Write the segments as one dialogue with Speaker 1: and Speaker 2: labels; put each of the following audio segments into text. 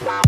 Speaker 1: Wow.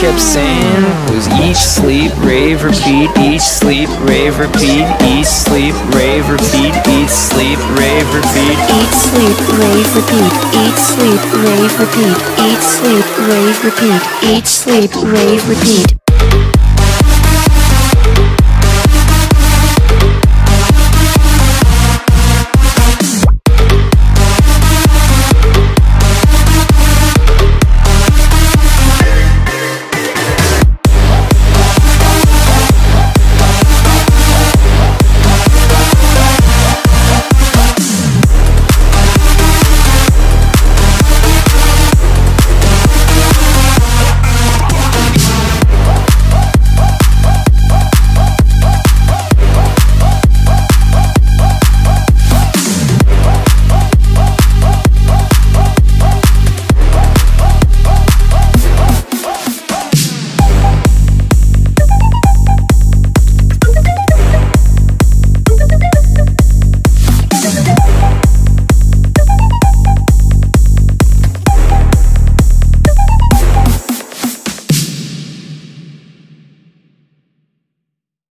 Speaker 1: Kept saying was eat, sleep, rave, repeat, eat, sleep, rave, repeat, eat, sleep, rave, repeat, eat, sleep, rave, repeat.
Speaker 2: Eat, sleep, rave, repeat. Eat, sleep, rave, repeat. Eat, sleep, rave, repeat. Eat, sleep, rave, repeat.